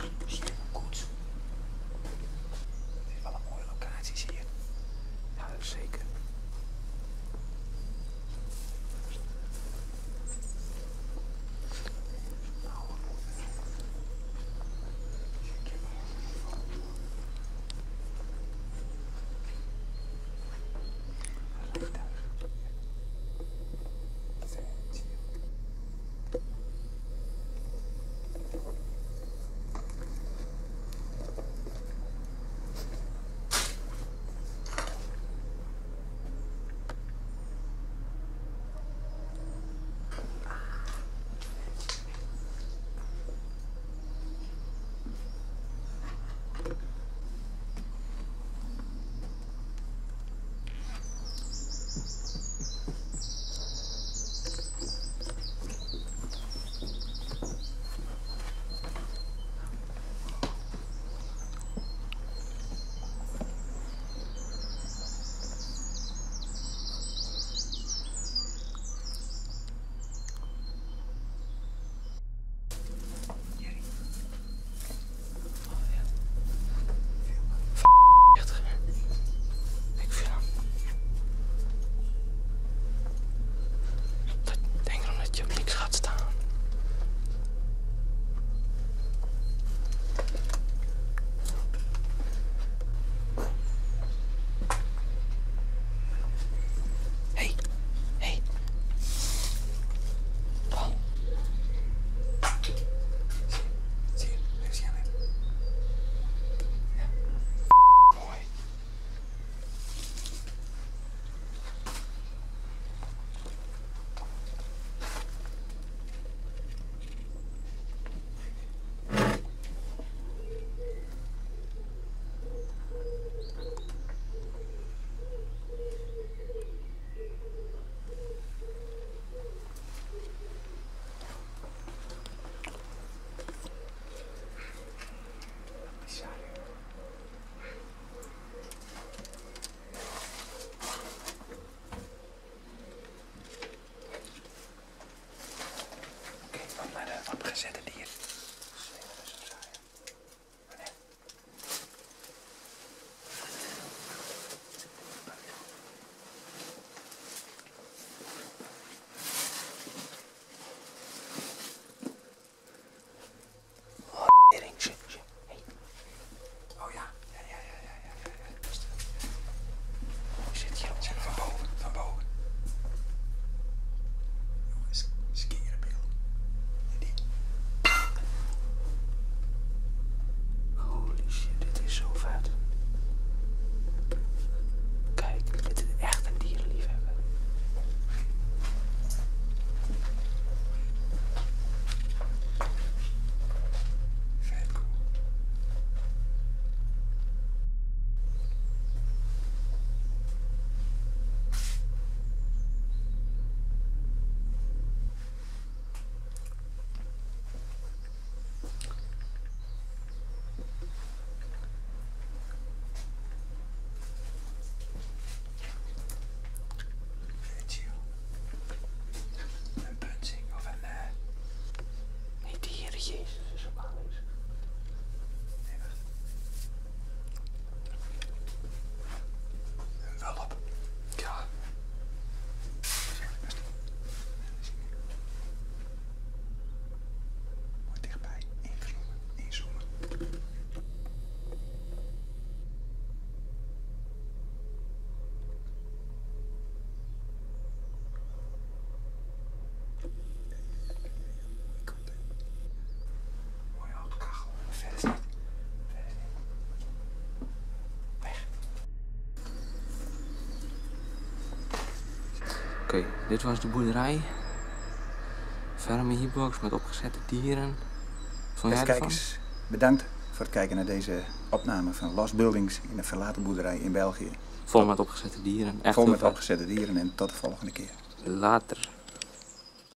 Отлично. zetten die Oké, dit was de boerderij. Ferme hierbox met opgezette dieren. Vond ervan? kijkers, bedankt voor het kijken naar deze opname van Lost Buildings in een verlaten boerderij in België. Vol met opgezette dieren. Echt Vol met vet. opgezette dieren en tot de volgende keer. Later.